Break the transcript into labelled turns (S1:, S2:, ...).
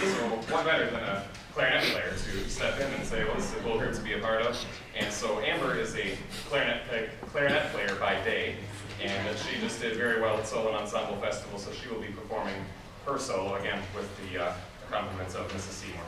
S1: So what better than a clarinet player to step in and say, well, this cool group to be a part of. And so Amber is a clarinet, a clarinet player by day, and she just did very well at Solo Ensemble Festival, so she will be performing her solo again with the uh, accompaniments of Mrs. Seymour.